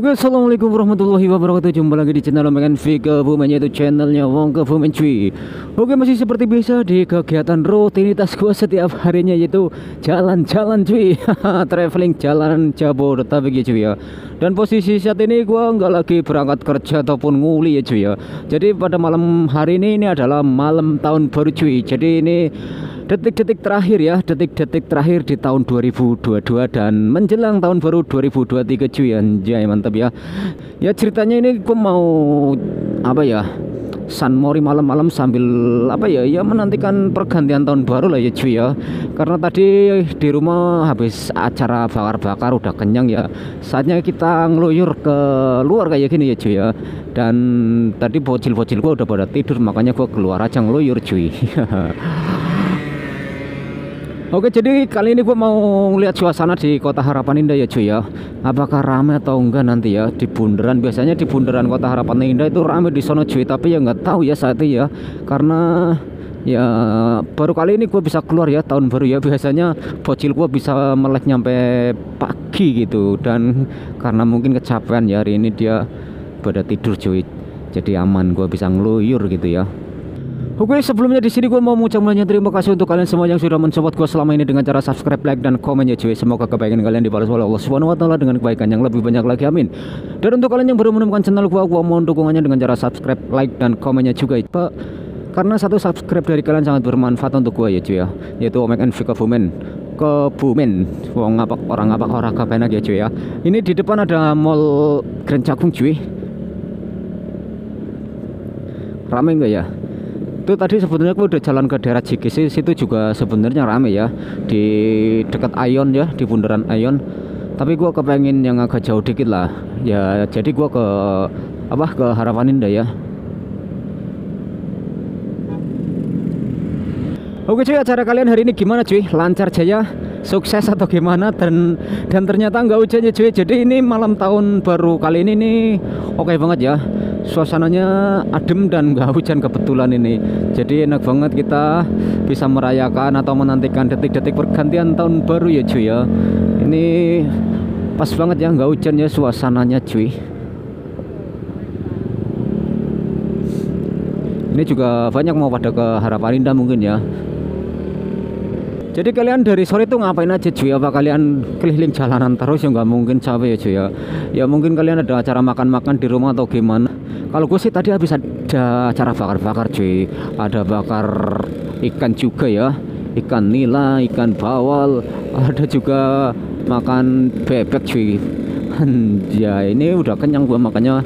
Oke assalamualaikum warahmatullahi wabarakatuh. Jumpa lagi di channel Omegan V Kebumen Yaitu channelnya Wong Kebumen cuy. Oke masih seperti biasa di kegiatan rutinitas gua setiap harinya Yaitu jalan-jalan cuy. Traveling jalan Jabodetabek ya cuy ya. Dan posisi saat ini gua nggak lagi berangkat kerja ataupun nguli ya cuy ya. Jadi pada malam hari ini ini adalah malam tahun baru cuy. Jadi ini detik-detik terakhir ya detik-detik terakhir di tahun 2022 dan menjelang tahun baru 2023 cuy anjay mantap ya. Ya ceritanya ini gue mau apa ya San Mori malam-malam sambil apa ya ya menantikan pergantian tahun baru lah ya cuy ya. Karena tadi di rumah habis acara bakar-bakar udah kenyang ya. Saatnya kita ngeluyur ke luar kayak gini ya cuy ya. Dan tadi bocil-bocil gua udah pada tidur makanya gua keluar aja ngeluyur cuy Oke jadi kali ini gue mau lihat suasana di kota Harapan Indah ya cuy ya. Apakah ramai atau enggak nanti ya di bundaran. Biasanya di bundaran kota Harapan Indah itu ramai di sono cuy Tapi ya nggak tahu ya saat ini ya. Karena ya baru kali ini gue bisa keluar ya tahun baru ya. Biasanya bocil gue bisa melek nyampe pagi gitu. Dan karena mungkin kecapean ya hari ini dia pada tidur cuy. Jadi aman gue bisa ngeluyur gitu ya Oke sebelumnya di sini gue mau mengucapkan terima kasih untuk kalian semua yang sudah mensupport gue selama ini dengan cara subscribe, like dan komen ya cuy. Semoga kebaikan kalian dibalas oleh Allah Subhanahu Wa Taala dengan kebaikan yang lebih banyak lagi amin. Dan untuk kalian yang baru menemukan channel gue, gue mohon dukungannya dengan cara subscribe, like dan komennya juga. Pak, karena satu subscribe dari kalian sangat bermanfaat untuk gue ya cuy ya. Yaitu Omek and Vika Bumen Kebumen Wong ngapak orang ngapak orang kapan ya cuy ya. Ini di depan ada mall Grand Cakung cuy. Rame enggak ya? Itu tadi sebenarnya aku udah jalan ke daerah JGC situ juga sebenarnya rame ya. Di dekat Ayon ya di bundaran Ayon tapi gua kepengen yang agak jauh dikit lah. Ya jadi gua ke apa ke Harapan Indah ya. Oke cuy acara kalian hari ini gimana cuy? Lancar jaya? Sukses atau gimana? Dan dan ternyata nggak hujan ya cuy. Jadi ini malam tahun baru kali ini nih oke banget ya suasananya adem dan nggak hujan kebetulan ini jadi enak banget kita bisa merayakan atau menantikan detik-detik pergantian tahun baru ya cuy ya ini pas banget ya nggak hujan ya suasananya cuy ini juga banyak mau pada ke harapan indah mungkin ya jadi kalian dari sore itu ngapain aja cuy? Apa kalian keliling jalanan terus ya nggak mungkin capek ya cuy ya? Ya mungkin kalian ada acara makan-makan di rumah atau gimana? Kalau gue sih tadi habis ada acara bakar-bakar cuy. Ada bakar ikan juga ya, ikan nila, ikan bawal. Ada juga makan bebek cuy. Ya ini udah kenyang gue makanya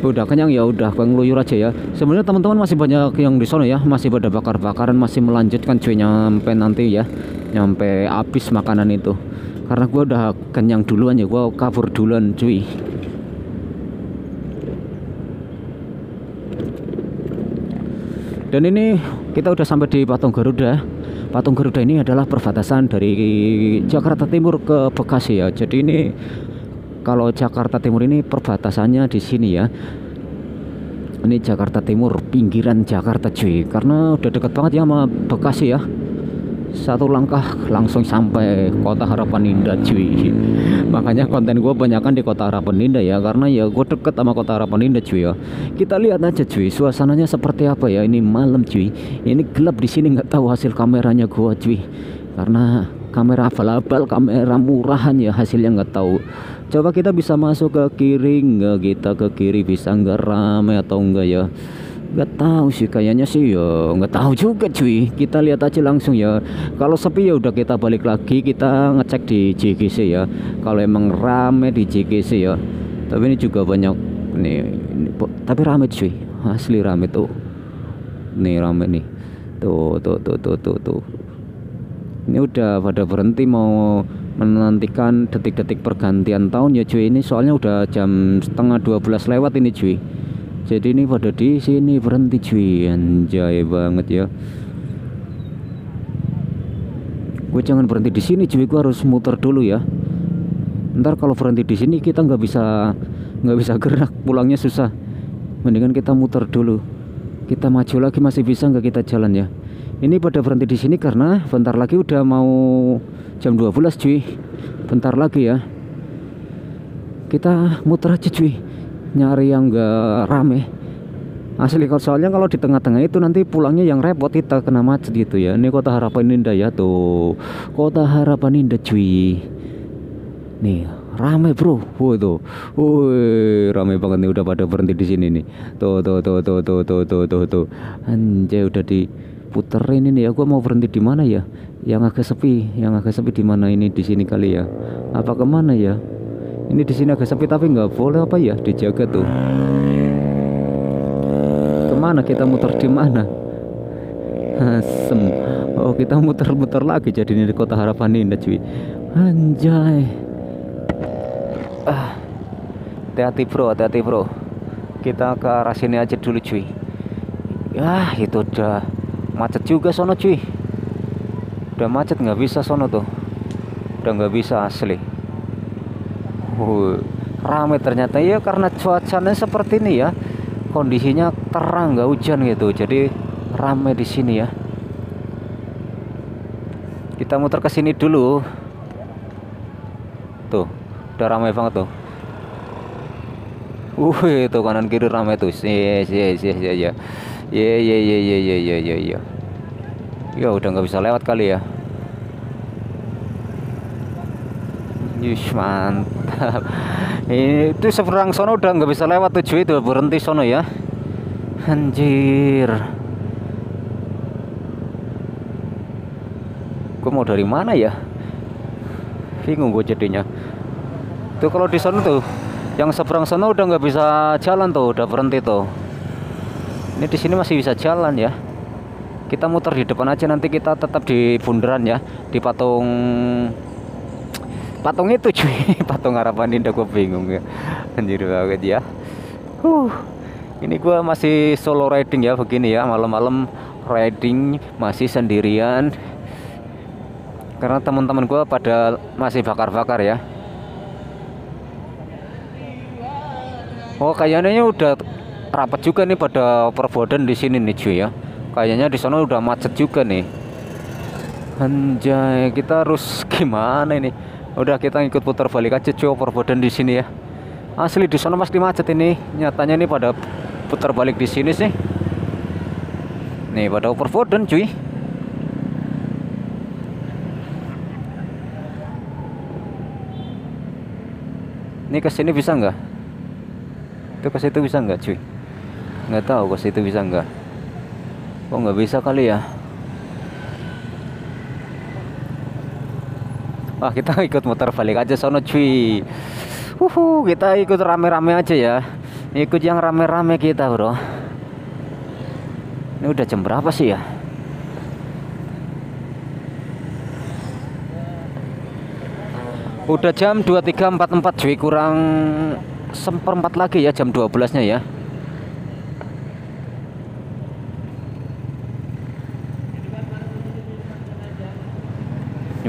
udah kenyang ya udah ngeluyur aja ya. Sebenarnya teman-teman masih banyak yang di sana ya. Masih pada bakar-bakaran masih melanjutkan cuy nyampe nanti ya. Nyampe habis makanan itu. Karena gue udah kenyang duluan ya. Gue kabur duluan cuy dan ini kita udah sampai di Patung Garuda. Patung Garuda ini adalah perbatasan dari Jakarta Timur ke Bekasi ya. Jadi ini kalau Jakarta Timur ini perbatasannya di sini ya. Ini Jakarta Timur pinggiran Jakarta cuy. Karena udah deket banget ya sama Bekasi ya satu langkah langsung sampai kota Harapan Indah cuy. Makanya konten gue banyakkan di kota Harapan Indah ya karena ya gue deket sama kota Harapan Indah cuy ya. Kita lihat aja cuy suasananya seperti apa ya ini malam cuy. Ini gelap di sini nggak tahu hasil kameranya gue cuy. Karena kamera abal-abal kamera murahan ya hasilnya nggak tahu. Coba kita bisa masuk ke kiri nggak? Kita ke kiri bisa nggak? Rame atau enggak ya nggak tahu sih kayaknya sih ya nggak tahu juga cuy. Kita lihat aja langsung ya. Kalau sepi ya udah kita balik lagi kita ngecek di JGC ya. Kalau emang rame di JGC ya. Tapi ini juga banyak nih ini, tapi rame cuy. Asli rame tuh. Nih rame nih. Tuh tuh tuh tuh tuh, tuh. ini udah pada berhenti mau menantikan detik-detik pergantian tahun ya cuy. Ini soalnya udah jam setengah 12 lewat ini cuy jadi ini pada di sini berhenti cuy anjay banget ya. Gue jangan berhenti di sini cuy gue harus muter dulu ya. Ntar kalau berhenti di sini kita nggak bisa nggak bisa gerak. Pulangnya susah. Mendingan kita muter dulu. Kita maju lagi masih bisa nggak kita jalan ya? Ini pada berhenti di sini karena bentar lagi udah mau jam 12 cuy bentar lagi ya. Kita muter aja cuy nyari yang enggak rame. Asli kalau soalnya kalau di tengah-tengah itu nanti pulangnya yang repot kita kena macet gitu ya. Ini kota harapan indah ya tuh. Kota harapan indah cuy. Nih rame bro. Wah tuh. Wih rame banget nih udah pada berhenti di sini nih. Tuh tuh tuh tuh tuh tuh tuh tuh tuh. Anjay udah diputerin ini ya. Gua mau berhenti di mana ya? Yang agak sepi yang agak sepi di mana ini di sini kali ya? Apa ke mana ya ini di sini agak sepi tapi nggak boleh apa ya dijaga tuh. Ke mana kita muter di mana? Asem. Oh kita muter-muter lagi jadi ini di kota harapan indah cuy anjay. Ah. Hati-hati bro hati-hati bro. Kita ke arah sini aja dulu cuy ya itu udah macet juga sono cuy udah macet nggak bisa sono tuh. Udah nggak bisa asli Wuh, rame ternyata ya karena cuacanya seperti ini ya. Kondisinya terang nggak hujan gitu. Jadi rame di sini ya. Kita muter ke sini dulu. Tuh, udah ramai banget tuh. Uh, itu kanan kiri ramai tuh. Yes, yes, yes, yes, yes. Ye ya, ye ya, ye ya, ye. Ya udah nggak bisa lewat kali ya. Yush mantap itu seberang sono udah nggak bisa lewat tuh cuy itu berhenti sono ya. Anjir. Gue mau dari mana ya? Bingung gue jadinya. Tuh kalau di sana tuh yang seberang sana udah nggak bisa jalan tuh udah berhenti tuh. Ini di sini masih bisa jalan ya. Kita muter di depan aja nanti kita tetap di bundaran ya di patung patung itu cuy. Patung harapan indah gue bingung ya. Anjir banget ya. Uh ini gue masih solo riding ya begini ya. Malam-malam riding masih sendirian. Karena teman-teman gue pada masih bakar-bakar ya. Oh kayaknya udah rapat juga nih pada perbodan di sini nih cuy ya. Kayaknya di sana udah macet juga nih. Anjay kita harus gimana ini udah kita ikut putar balik aja cuy perbodan di sini ya. Asli di sana pasti macet ini. Nyatanya nih pada putar balik di sini sih. Nih pada perbodan cuy. Ini ke sini bisa nggak? Itu ke situ bisa nggak cuy? Nggak tahu ke situ bisa nggak. Kok nggak bisa kali ya Wah kita ikut muter balik aja sono cuy. Uhu, kita ikut rame-rame aja ya. Ikut yang rame-rame kita bro. Ini udah jam berapa sih ya? Udah jam 23.44 cuy. Kurang seperempat lagi ya jam 12 nya ya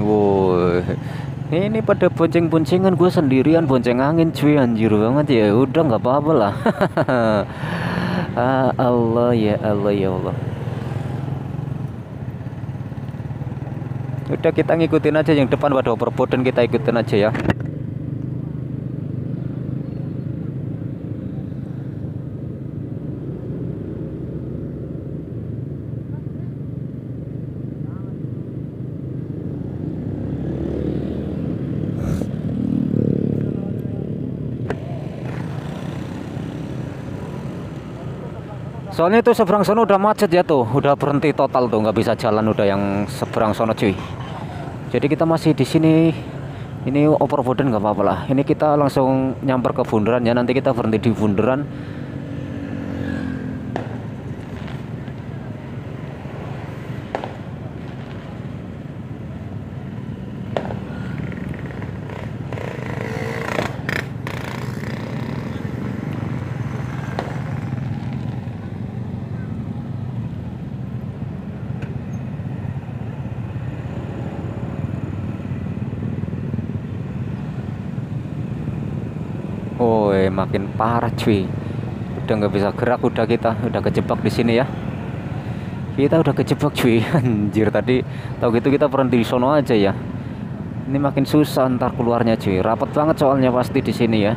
Wow, ini pada bonceng-boncengan gue sendirian bonceng angin cuy anjir banget ya udah nggak apa-apa lah. Ah, Allah ya Allah ya Allah. Udah kita ngikutin aja yang depan pada overboard dan kita ikutin aja ya Soalnya itu seberang sono udah macet ya tuh, udah berhenti total tuh, nggak bisa jalan udah yang seberang sono cuy. Jadi kita masih di sini. Ini overboard nggak apa-apa lah. Ini kita langsung nyamper ke bundaran ya. Nanti kita berhenti di bundaran. Oh, makin parah cuy. Udah nggak bisa gerak, udah kita udah kejebak di sini ya. Kita udah kejebak cuy. Anjir tadi tahu gitu kita berhenti di sono aja ya. ini makin susah ntar keluarnya cuy rapat banget soalnya pasti di sini ya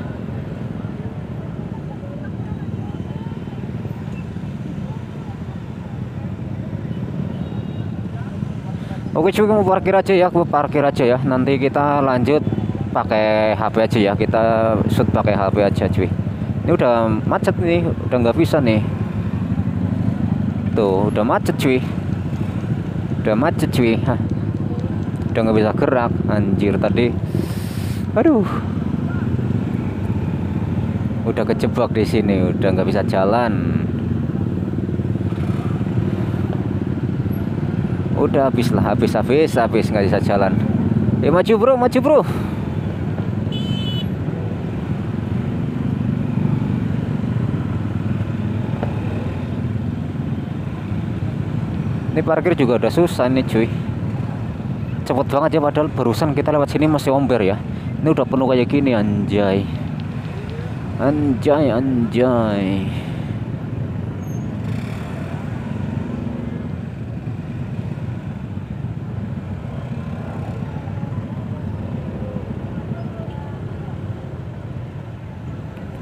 Oke cuy mau parkir aja ya, aku parkir aja ya. Nanti kita lanjut pakai HP aja ya. Kita shoot pakai HP aja cuy. Ini udah macet nih, udah nggak bisa nih. Tuh, udah macet cuy. Udah macet cuy. Hah. Udah nggak bisa gerak, anjir tadi. Aduh. Udah kejebak di sini, udah nggak bisa jalan. udah habis lah habis habis habis nggak bisa jalan eh maju bro maju bro parkir juga udah susah nih cuy. Cepet banget ya padahal barusan kita lewat sini masih omber ya. Ini udah penuh kayak gini anjay. Anjay anjay.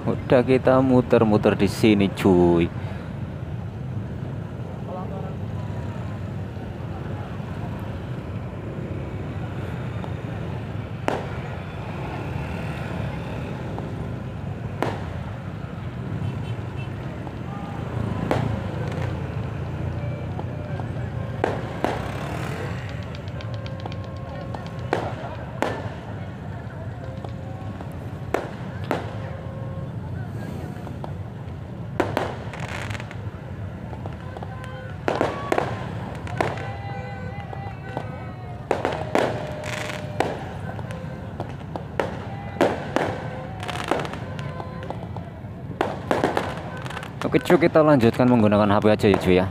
Udah kita muter-muter di sini cuy Oke cuy kita lanjutkan menggunakan HP aja ya cuy ya